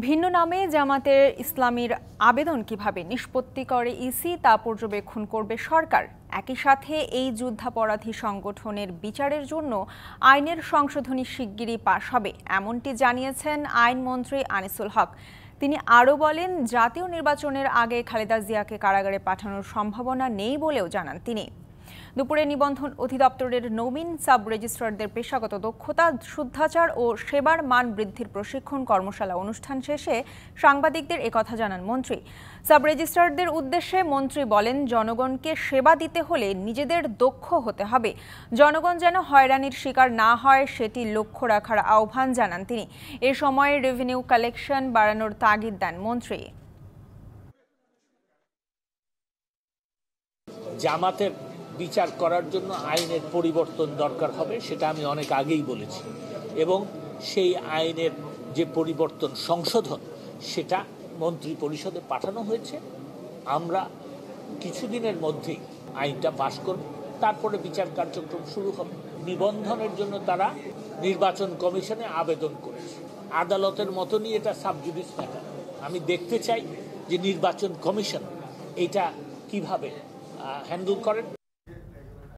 ভিন্ন নামে জামাতের ইসলামীর আবেদন কীভাবে নিষ্পত্তি করে ইসি তা পর্যবেক্ষণ করবে সরকার? একই সাথে এই যুদ্ধাপরাধী সংগঠনের বিচারের জন্য আইনের সংশোধনী শিগগিরই পাশ হবে, এমনটি জানিয়েছেন আইনমন্ত্রী আনিসুল হক। তিনি আরও বলেন, জাতীয় নির্বাচনের আগে খালেদা জিয়াকে কারাগারে পাঠানোর সম্ভাবনা নেই বলেও জানান তিনি। দুপুরে নিবন্ধন অধিদপ্তরের নবীন সাব রেজিস্ট্রারদের পেশাগত দক্ষতা, শুদ্ধাচার ও সেবার মান বৃদ্ধির প্রশিক্ষণ কর্মশালা অনুষ্ঠান শেষে সাংবাদিকদের একথা জানান মন্ত্রী। সাব রেজিস্ট্রারদের উদ্দেশ্যে মন্ত্রী বলেন, জনগণকে সেবা দিতে হলে নিজেদের দক্ষ হতে হবে। জনগণ যেন হয়রানির শিকার না হয়, সেটি লক্ষ্য রাখার আহ্বান জানান তিনি। এ সময় রেভিনিউ কালেকশন বাড়ানোর তাগিদ দেন মন্ত্রী। জামাতের বিচার করার জন্য আইনের পরিবর্তন দরকার হবে, সেটা আমি অনেক আগেই বলেছি। এবং সেই আইনের যে পরিবর্তন সংশোধন, সেটা মন্ত্রী পরিষদে পাঠানো হয়েছে। আমরা কিছুদিনের মধ্যেই আইনটা পাশ করব। তারপরে বিচার কার্যক্রম শুরু হবে। নিবন্ধনের জন্য তারা নির্বাচন কমিশনে আবেদন করেছে। আদালতের মতনই এটা সাবজুডিস ম্যাটার। আমি দেখতে চাই যে নির্বাচন কমিশন এটা কীভাবে হ্যান্ডেল করেন।